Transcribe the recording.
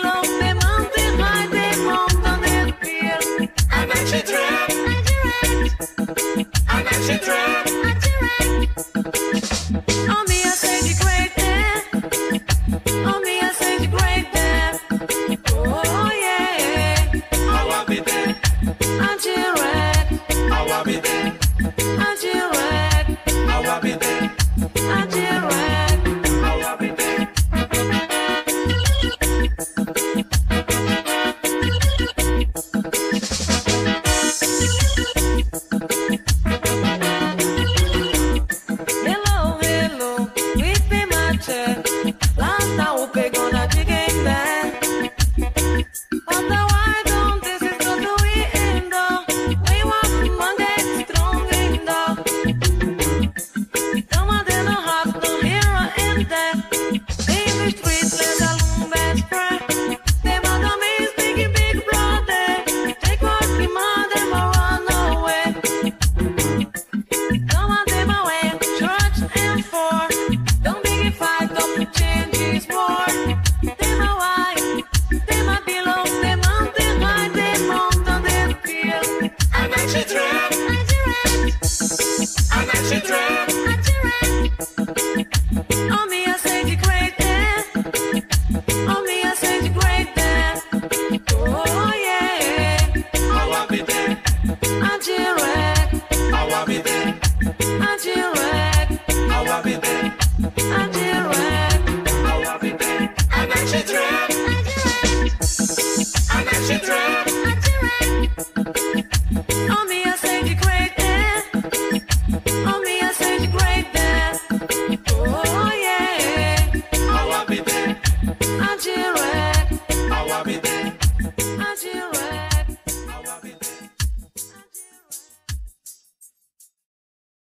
belong